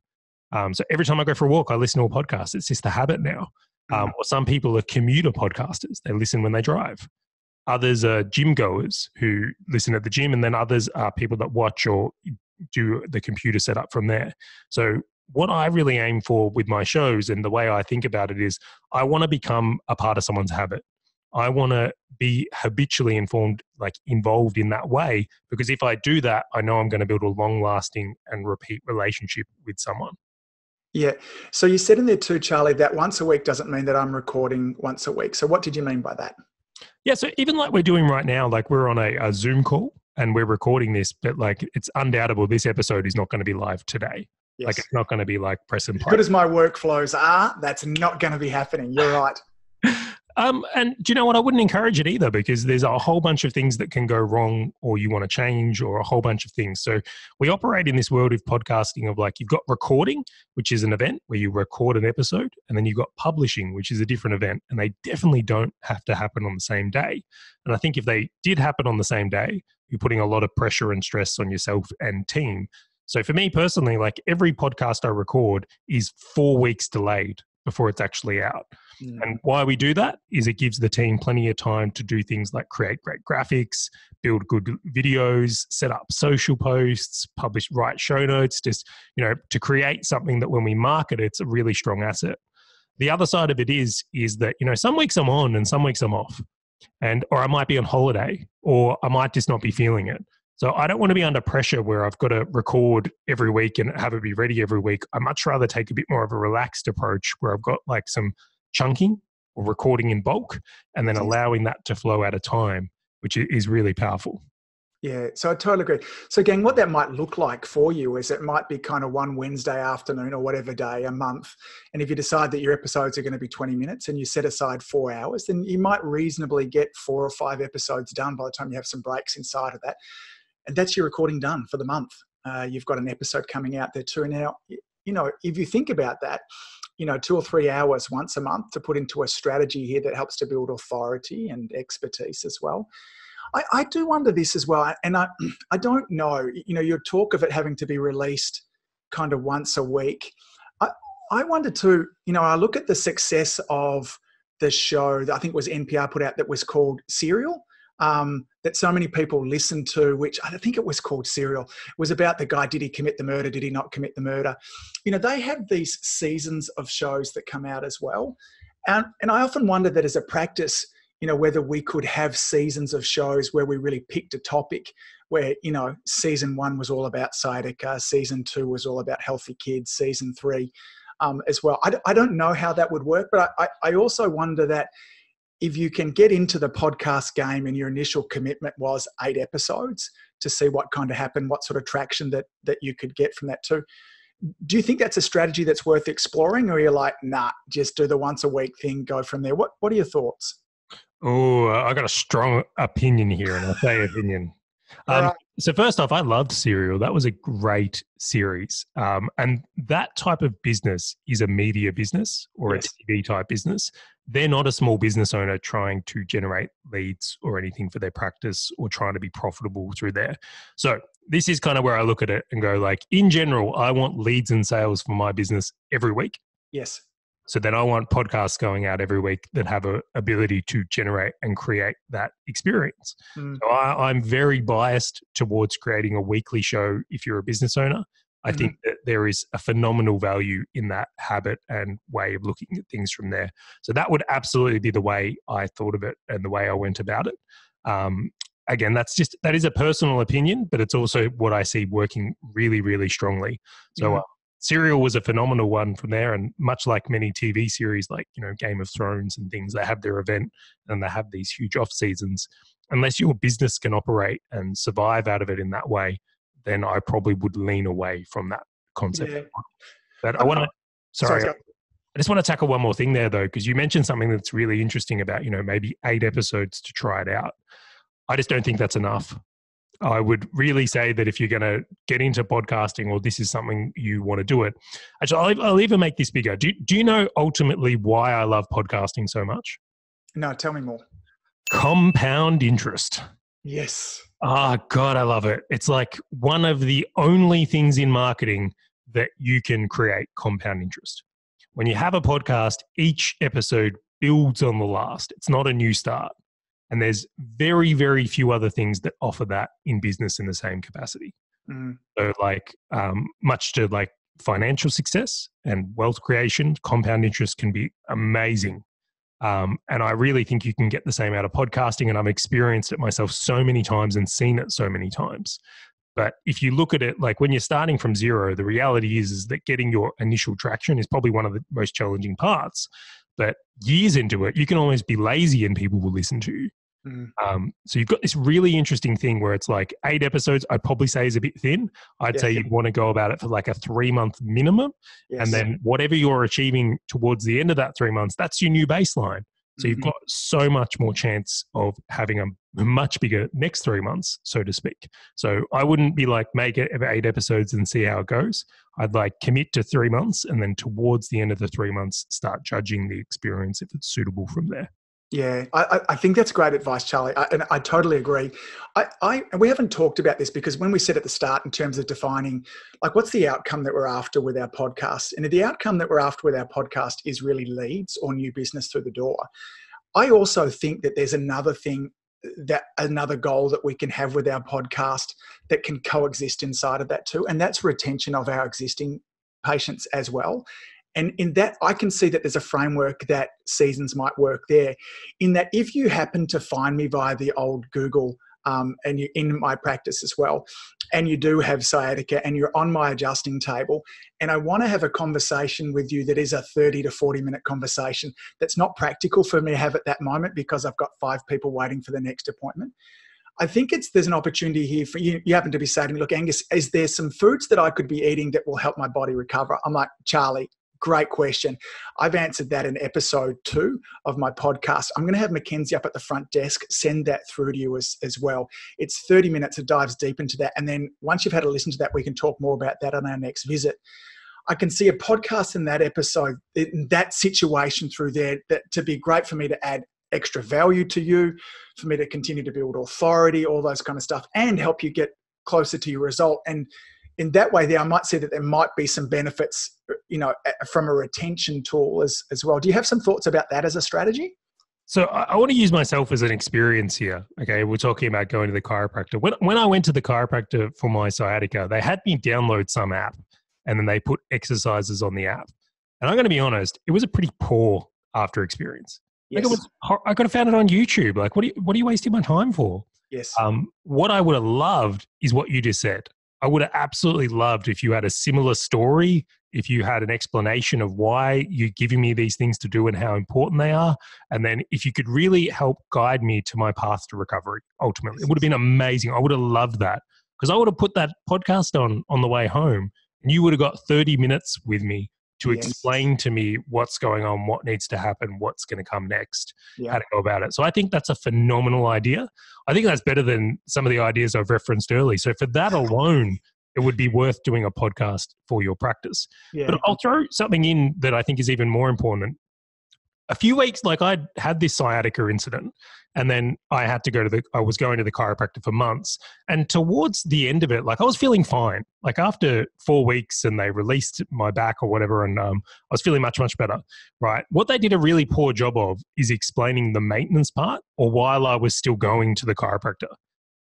Um, so every time I go for a walk, I listen to a podcast. It's just a habit now. Um, mm-hmm. or some people are commuter podcasters; they listen when they drive. Others are gym goers who listen at the gym, and then others are people that watch or do the computer setup from there. So, what I really aim for with my shows and the way I think about it is I want to become a part of someone's habit. I want to be habitually informed, like involved in that way, because if I do that, I know I'm going to build a long lasting and repeat relationship with someone. Yeah. So you said in there too, Charley, that once a week doesn't mean that I'm recording once a week. So what did you mean by that? Yeah, so even like we're doing right now, like we're on a, a Zoom call and we're recording this, but like it's undoubtable this episode is not going to be live today. Yes. Like it's not going to be like press and play. As good as my workflows are, that's not going to be happening. You're right. Um, and do you know what? I wouldn't encourage it either because there's a whole bunch of things that can go wrong or you want to change or a whole bunch of things. So we operate in this world of podcasting of like you've got recording, which is an event where you record an episode, and then you've got publishing, which is a different event. And they definitely don't have to happen on the same day. And I think if they did happen on the same day, you're putting a lot of pressure and stress on yourself and team. So for me personally, like every podcast I record is four weeks delayed before it's actually out. Mm. And why we do that is it gives the team plenty of time to do things like create great graphics, build good videos, set up social posts, publish write show notes, just, you know, to create something that when we market it's a really strong asset. The other side of it is is that, you know, some weeks I'm on and some weeks I'm off. And or I might be on holiday or I might just not be feeling it. So I don't want to be under pressure where I've got to record every week and have it be ready every week. I much rather take a bit more of a relaxed approach where I've got like some chunking or recording in bulk and then allowing that to flow at a time, which is really powerful. Yeah, so I totally agree. So, gang, what that might look like for you is it might be kind of one Wednesday afternoon or whatever day a month. And if you decide that your episodes are going to be 20 minutes and you set aside four hours, then you might reasonably get four or five episodes done by the time you have some breaks inside of that and that's your recording done for the month. Uh, you've got an episode coming out there too. Now, you know, if you think about that, you know, two or three hours once a month to put into a strategy here that helps to build authority and expertise as well. I, I do wonder this as well, and I, I don't know. You know, your talk of it having to be released kind of once a week. I, I wonder too. You know, I look at the success of the show that I think was NPR put out that was called Serial um, that so many people listened to, which I think it was called Serial, was about the guy did he commit the murder, did he not commit the murder? You know, they have these seasons of shows that come out as well. And, and I often wonder that as a practice, you know, whether we could have seasons of shows where we really picked a topic where, you know, season one was all about sciatica, season two was all about healthy kids, season three um, as well. I, I don't know how that would work, but I, I also wonder that if you can get into the podcast game and your initial commitment was eight episodes to see what kind of happened, what sort of traction that that you could get from that too. Do you think that's a strategy that's worth exploring, or you're like, nah, just do the once a week thing, go from there? What What are your thoughts? Oh, I got a strong opinion here, and I say opinion. Um, right. So first off, I loved Serial. That was a great series, um, and that type of business is a media business or yes. a TV type business. They're not a small business owner trying to generate leads or anything for their practice or trying to be profitable through there. So this is kind of where I look at it and go like, in general, I want leads and sales for my business every week. Yes. So then I want podcasts going out every week that have a ability to generate and create that experience. Mm. So I, am very biased towards creating a weekly show if you're a business owner. I mm. think that there is a phenomenal value in that habit and way of looking at things from there. So that would absolutely be the way I thought of it and the way I went about it. Um, again, that's just that is a personal opinion, but it's also what I see working really, really strongly. So mm. Serial was a phenomenal one from there, and much like many TV series, like you know Game of Thrones and things, they have their event and they have these huge off seasons. Unless your business can operate and survive out of it in that way, then I probably would lean away from that concept. Yeah. But I want to. Sorry, sorry, I just want to tackle one more thing there though, because you mentioned something that's really interesting about you know maybe eight episodes to try it out. I just don't think that's enough. I would really say that if you're going to get into podcasting or this is something you want to do it, actually, I'll, I'll even make this bigger. Do, do you know ultimately why I love podcasting so much? No, tell me more. Compound interest. Yes. Oh, God, I love it. It's like one of the only things in marketing that you can create compound interest. When you have a podcast, each episode builds on the last. It's not a new start. And there's very, very few other things that offer that in business in the same capacity. Mm. So, like, um, much to like financial success and wealth creation, compound interest can be amazing. Um, and I really think you can get the same out of podcasting. And I've experienced it myself so many times and seen it so many times. But if you look at it like when you're starting from zero, the reality is, is that getting your initial traction is probably one of the most challenging parts. But years into it, you can almost be lazy and people will listen to you. Mm. Um, so you've got this really interesting thing where it's like eight episodes. I'd probably say is a bit thin. I'd yeah, say you'd want to go about it for like a three month minimum, yes. and then whatever you're achieving towards the end of that three months, that's your new baseline. So you've mm-hmm. got so much more chance of having a much bigger next three months, so to speak. So I wouldn't be like make it eight episodes and see how it goes. I'd like commit to three months and then towards the end of the three months start judging the experience if it's suitable from there. Yeah, I, I, think that's great advice, Charley, I, and I totally agree. I, I we haven't talked about this because when we said at the start in terms of defining, like, what's the outcome that we're after with our podcast, and the outcome that we're after with our podcast is really leads or new business through the door. I also think that there's another thing uh, that another goal that we can have with our podcast that can coexist inside of that too, and that's retention of our existing patients as well. And in that, I can see that there's a framework that seasons might work there. In that, if you happen to find me via the old Google um, and you're in my practice as well, and you do have sciatica and you're on my adjusting table, and I want to have a conversation with you that is a 30 to 40 minute conversation that's not practical for me to have at that moment because I've got five people waiting for the next appointment. I think it's there's an opportunity here for you. You happen to be saying to me, look, Angus, is there some foods that I could be eating that will help my body recover? I'm like, Charley, Great question. I've answered that in episode two of my podcast. I'm going to have Mackenzie up at the front desk send that through to you as, as well. It's 30 minutes, it dives deep into that. And then once you've had a listen to that, we can talk more about that on our next visit. I can see a podcast in that episode, in that situation through there, that to be great for me to add extra value to you, for me to continue to build authority, all those kind of stuff, and help you get closer to your result. And in that way there i might say that there might be some benefits you know from a retention tool as, as well do you have some thoughts about that as a strategy so I, I want to use myself as an experience here. Okay, we're talking about going to the chiropractor. When when I went to the chiropractor for my sciatica, they had me download some app, and then they put exercises on the app. And I'm going to be honest, it was a pretty poor after experience. Yes. Like was, I could have found it on YouTube. Like, what are you, what are you wasting my time for? Yes. Um, what I would have loved is what you just said I would have absolutely loved if you had a similar story, if you had an explanation of why you're giving me these things to do and how important they are. And then if you could really help guide me to my path to recovery, ultimately, it would have been amazing. I would have loved that because I would have put that podcast on on the way home and you would have got 30 minutes with me to yes. explain to me what's going on, what needs to happen, what's going to come next, yeah. how to go about it. So I think that's a phenomenal idea. I think that's better than some of the ideas I've referenced early. So for that alone, it would be worth doing a podcast for your practice. Yeah. But I'll throw something in that I think is even more important a few weeks like i had this sciatica incident and then i had to go to the i was going to the chiropractor for months and towards the end of it like i was feeling fine. Like after four weeks and they released my back or whatever and um, i was feeling much much better right? What they did a really poor job of is explaining the maintenance part or while i was still going to the chiropractor.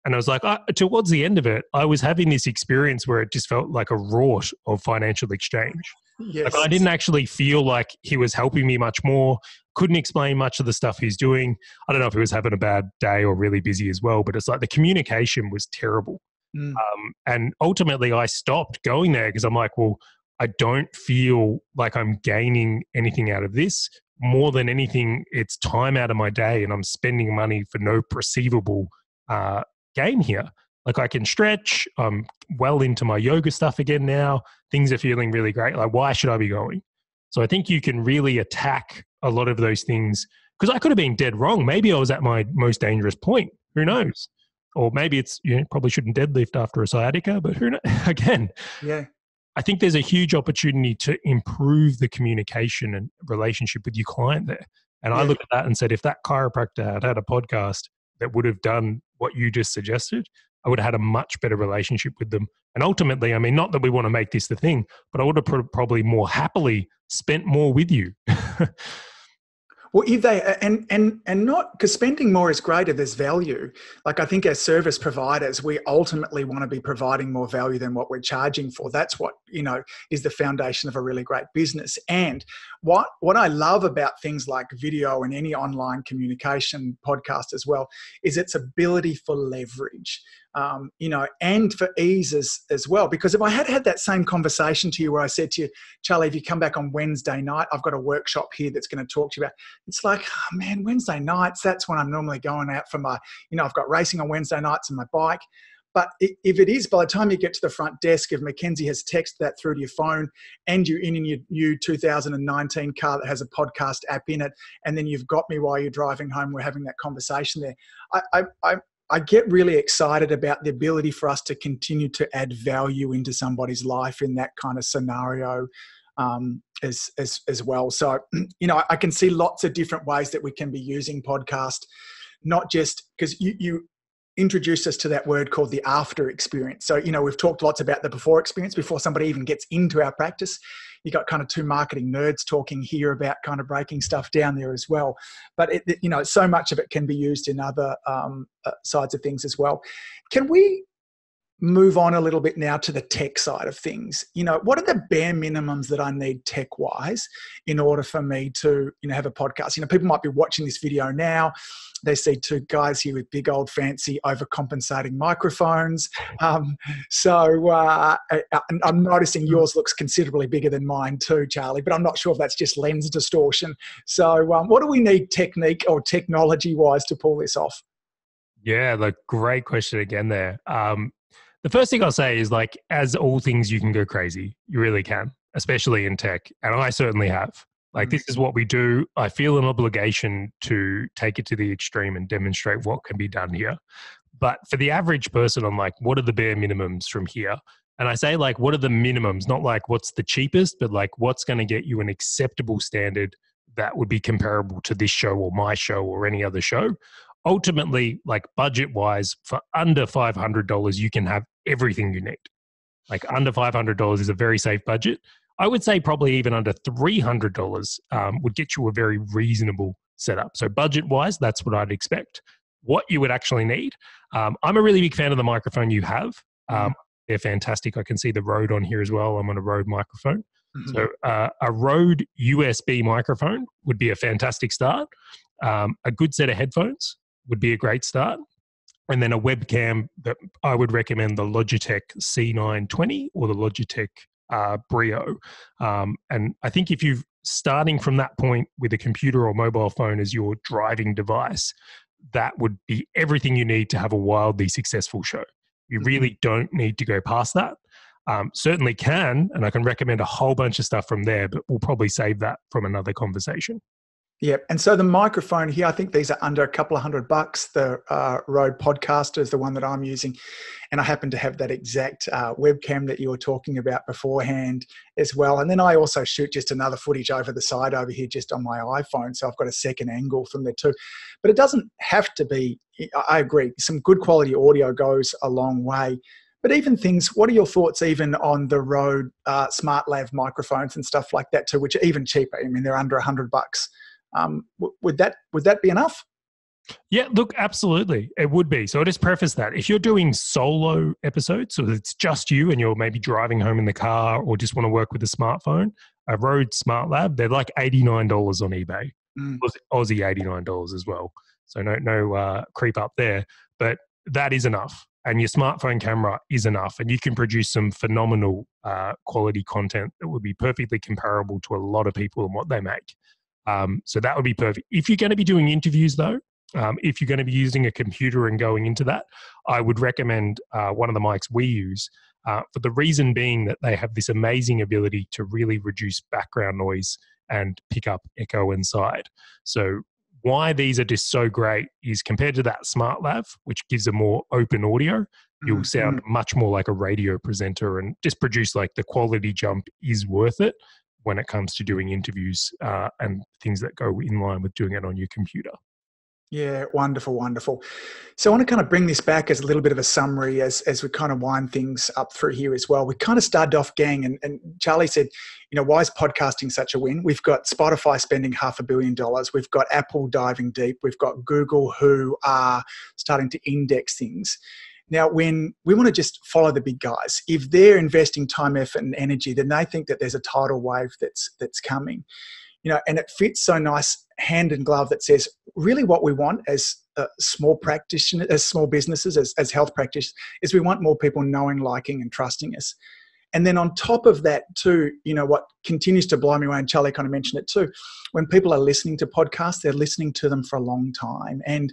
And I was like, uh, towards the end of it, I was having this experience where it just felt like a rort of financial exchange. Yes. Like I didn't actually feel like he was helping me much more. Couldn't explain much of the stuff he's doing. I don't know if he was having a bad day or really busy as well, but it's like the communication was terrible. Mm. Um, and ultimately, I stopped going there because I'm like, well, I don't feel like I'm gaining anything out of this. More than anything, it's time out of my day, and I'm spending money for no perceivable uh, gain here. Like I can stretch. I'm well into my yoga stuff again now. Things are feeling really great. Like, why should I be going? So I think you can really attack a lot of those things because I could have been dead wrong. Maybe I was at my most dangerous point. Who knows? Or maybe it's you know, probably shouldn't deadlift after a sciatica, but who knows? again? Yeah. I think there's a huge opportunity to improve the communication and relationship with your client there. And yeah. I look at that and said, if that chiropractor had had a podcast that would have done what you just suggested, I would have had a much better relationship with them. And ultimately, I mean, not that we want to make this the thing, but I would have probably more happily spent more with you. Well, if they and and and not because spending more is greater. There's value. Like I think as service providers, we ultimately want to be providing more value than what we're charging for. That's what you know is the foundation of a really great business. And what what I love about things like video and any online communication podcast as well is its ability for leverage um, you know, and for ease as, as well. Because if I had had that same conversation to you where I said to you, Charley, if you come back on Wednesday night, I've got a workshop here that's going to talk to you about, it's like, oh, man, Wednesday nights, that's when I'm normally going out for my, you know, I've got racing on Wednesday nights on my bike. But if it is, by the time you get to the front desk, if Mackenzie has texted that through to your phone and you're in your new 2019 car that has a podcast app in it, and then you've got me while you're driving home, we're having that conversation there. I, I, I get really excited about the ability for us to continue to add value into somebody's life in that kind of scenario um, as, as, as well. So, you know, I can see lots of different ways that we can be using podcast, not just because you, you introduced us to that word called the after experience. So, you know, we've talked lots about the before experience before somebody even gets into our practice you got kind of two marketing nerds talking here about kind of breaking stuff down there as well. But it, you know, so much of it can be used in other um, uh, sides of things as well. Can we move on a little bit now to the tech side of things you know what are the bare minimums that i need tech wise in order for me to you know have a podcast you know people might be watching this video now they see two guys here with big old fancy overcompensating microphones. Um, so uh, I'm noticing yours looks considerably bigger than mine too, Charley, but I'm not sure if that's just lens distortion. So um, what do we need technique or technology wise to pull this off? Yeah, like great question again there. Um, the first thing I'll say is like, as all things, you can go crazy. You really can, especially in tech. And I certainly have. Like, mm. this is what we do. I feel an obligation to take it to the extreme and demonstrate what can be done here. But for the average person, I'm like, what are the bare minimums from here? And I say, like, what are the minimums? Not like what's the cheapest, but like what's going to get you an acceptable standard that would be comparable to this show or my show or any other show. Ultimately, like budget wise, for under $500, you can have everything you need. Like, under $500 is a very safe budget. I would say probably even under $300 um, would get you a very reasonable setup. So, budget wise, that's what I'd expect. What you would actually need. Um, I'm a really big fan of the microphone you have. Um, mm-hmm. they're fantastic. I can see the Rode on here as well. I'm on a Rode microphone. Mm-hmm. So, uh, a Rode USB microphone would be a fantastic start. Um, a good set of headphones would be a great start. And then a webcam that I would recommend the Logitech C920 or the Logitech uh, Brio. Um, and I think if you're starting from that point with a computer or mobile phone as your driving device, that would be everything you need to have a wildly successful show. You mm-hmm. really don't need to go past that. Um, certainly can, and I can recommend a whole bunch of stuff from there, but we'll probably save that from another conversation. Yep. And so the microphone here, I think these are under a couple of hundred bucks. The uh, Rode Podcaster is the one that I'm using. And I happen to have that exact uh, webcam that you were talking about beforehand as well. And then I also shoot just another footage over the side over here just on my iPhone. So I've got a second angle from there too. But it doesn't have to be, I agree, some good quality audio goes a long way. But even things, what are your thoughts even on the Rode uh, Smart Lav microphones and stuff like that too, which are even cheaper? I mean, they're under a hundred bucks. Um, w- would that would that be enough? Yeah, look, absolutely, it would be. So I just preface that if you're doing solo episodes, so it's just you and you're maybe driving home in the car or just want to work with a smartphone, a Rode Smart Lav, they're like eighty nine dollars on eBay, mm. Aussie eighty nine dollars as well. So no no uh, creep up there, but that is enough. And your smartphone camera is enough, and you can produce some phenomenal uh, quality content that would be perfectly comparable to a lot of people and what they make. Um, so that would be perfect. If you're going to be doing interviews, though, um, if you're going to be using a computer and going into that, I would recommend uh, one of the mics we use. Uh, for the reason being that they have this amazing ability to really reduce background noise and pick up echo inside. So why these are just so great is compared to that smart lav which gives a more open audio you'll mm-hmm. sound much more like a radio presenter and just produce like the quality jump is worth it when it comes to doing interviews uh, and things that go in line with doing it on your computer. Yeah, wonderful, wonderful. So I want to kind of bring this back as a little bit of a summary as, as we kind of wind things up through here as well. We kind of started off, gang, and, and Charley said, you know, why is podcasting such a win? We've got Spotify spending half a billion dollars. We've got Apple diving deep. We've got Google who are starting to index things. Now, when we want to just follow the big guys, if they're investing time, effort, and energy, then they think that there's a tidal wave that's that's coming. You know, and it fits so nice hand in glove that says really what we want as uh, small practitioners, as small businesses, as, as health practitioners, is we want more people knowing, liking, and trusting us. And then on top of that, too, you know, what continues to blow me away, and Charley kind of mentioned it too, when people are listening to podcasts, they're listening to them for a long time. And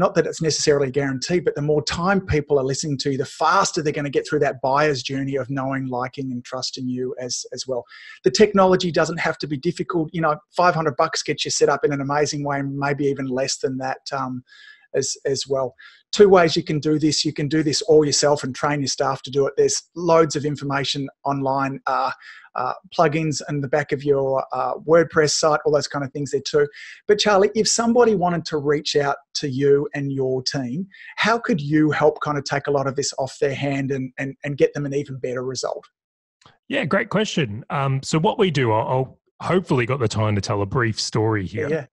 not that it's necessarily guaranteed, but the more time people are listening to you, the faster they're going to get through that buyer's journey of knowing, liking, and trusting you as as well. The technology doesn't have to be difficult. You know, 500 bucks gets you set up in an amazing way, maybe even less than that. Um, as, as well. Two ways you can do this. You can do this all yourself and train your staff to do it. There's loads of information online. Uh, uh, plugins in the back of your uh, WordPress site, all those kind of things there too. But Charley, if somebody wanted to reach out to you and your team, how could you help kind of take a lot of this off their hand and, and, and get them an even better result? Yeah, great question. Um, so what we do, I'll, I'll, hopefully got the time to tell a brief story here. Yeah.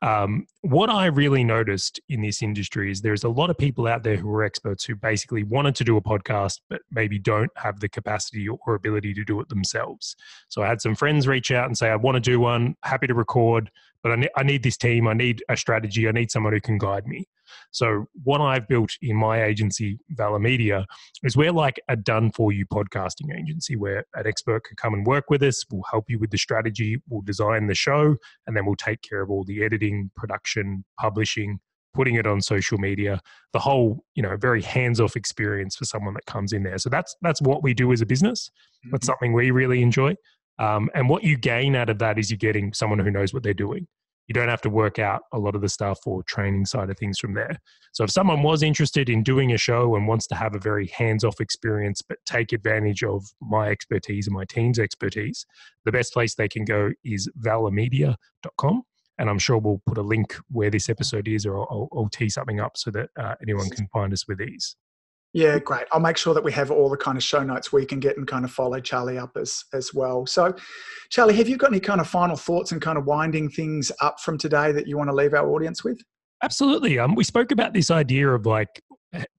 Um, what I really noticed in this industry is there's a lot of people out there who are experts who basically wanted to do a podcast, but maybe don't have the capacity or ability to do it themselves. So I had some friends reach out and say, I want to do one, happy to record, but I, ne- I need this team, I need a strategy, I need someone who can guide me. So, what I've built in my agency, Valher Media, is we're like a done for you podcasting agency where an expert can come and work with us. We'll help you with the strategy, we'll design the show, and then we'll take care of all the editing, production, publishing, putting it on social media the whole you know very hands off experience for someone that comes in there so that's that's what we do as a business mm-hmm. that's something we really enjoy um, and what you gain out of that is you're getting someone who knows what they're doing you don't have to work out a lot of the stuff or training side of things from there. So if someone was interested in doing a show and wants to have a very hands-off experience but take advantage of my expertise and my team's expertise, the best place they can go is valhermedia.com. And I'm sure we'll put a link where this episode is, or I'll, I'll tee something up so that uh, anyone can find us with ease. Yeah, great. I'll make sure that we have all the kind of show notes where you can get and kind of follow Charley up as as well. So, Charley, have you got any kind of final thoughts and kind of winding things up from today that you want to leave our audience with? Absolutely. Um, we spoke about this idea of like,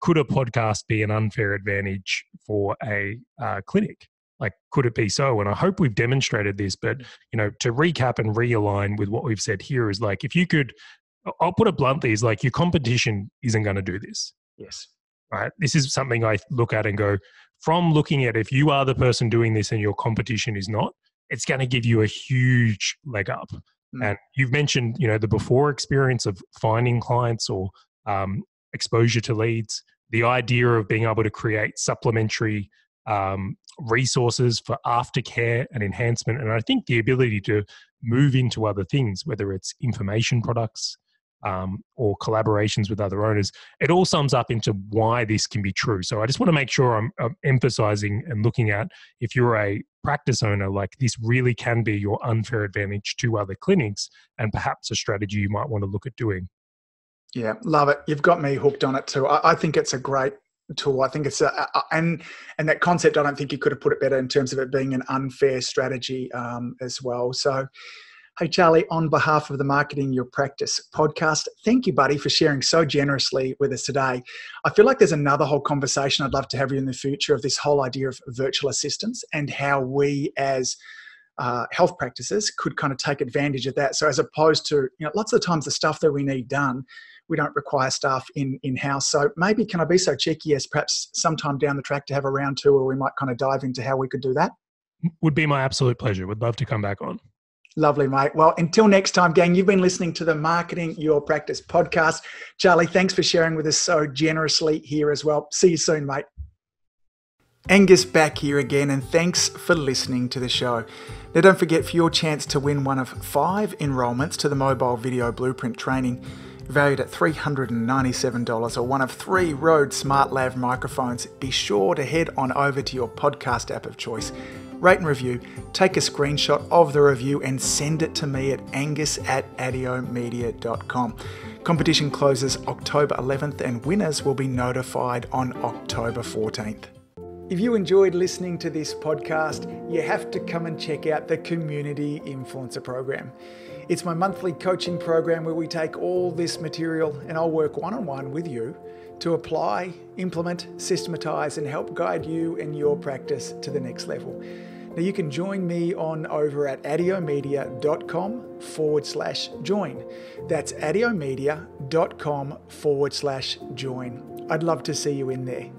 could a podcast be an unfair advantage for a uh, clinic? Like, could it be so? And I hope we've demonstrated this. But you know, to recap and realign with what we've said here is like, if you could, I'll put it bluntly, is like your competition isn't going to do this Yes. Right. This is something I look at and go, from looking at if you are the person doing this and your competition is not, it's going to give you a huge leg up. Mm. And you've mentioned, you know, the before experience of finding clients or um, exposure to leads, the idea of being able to create supplementary um, resources for aftercare and enhancement. And I think the ability to move into other things, whether it's information products, um, or collaborations with other owners, it all sums up into why this can be true. So I just want to make sure I'm, I'm, emphasizing and looking at if you're a practice owner, like this really can be your unfair advantage to other clinics and perhaps a strategy you might want to look at doing. Yeah, love it. You've got me hooked on it too. I, I think it's a great tool. I think it's a, a, and and that concept. I don't think you could have put it better in terms of it being an unfair strategy um, as well. So, Hey, Charley, on behalf of the Marketing Your Practice podcast, thank you, buddy, for sharing so generously with us today. I feel like there's another whole conversation I'd love to have you in the future of this whole idea of virtual assistants and how we as uh, health practices could kind of take advantage of that. So, as opposed to, you know, lots of the times the stuff that we need done, we don't require staff in in house. So, maybe can I be so cheeky as perhaps sometime down the track to have a round two where we might kind of dive into how we could do that? Would be my absolute pleasure. Would love to come back on. Lovely, mate. Well, until next time, gang, you've been listening to the Marketing Your Practice podcast. Charley, thanks for sharing with us so generously here as well. See you soon, mate. Angus back here again, and thanks for listening to the show. Now, don't forget for your chance to win one of five enrolments to the mobile video blueprint training, valued at $397, or one of three Rode Smart Lav microphones, be sure to head on over to your podcast app of choice rate and review, take a screenshot of the review and send it to me at angus at adiomedia.com. Competition closes October 11th and winners will be notified on October 14th. If you enjoyed listening to this podcast, you have to come and check out the Community Influencer Program. It's my monthly coaching program where we take all this material and I'll work one on one with you to apply, implement, systematize, and help guide you and your practice to the next level. Now, you can join me on over at adiomedia.com forward slash join. That's adiomedia.com forward slash join. I'd love to see you in there.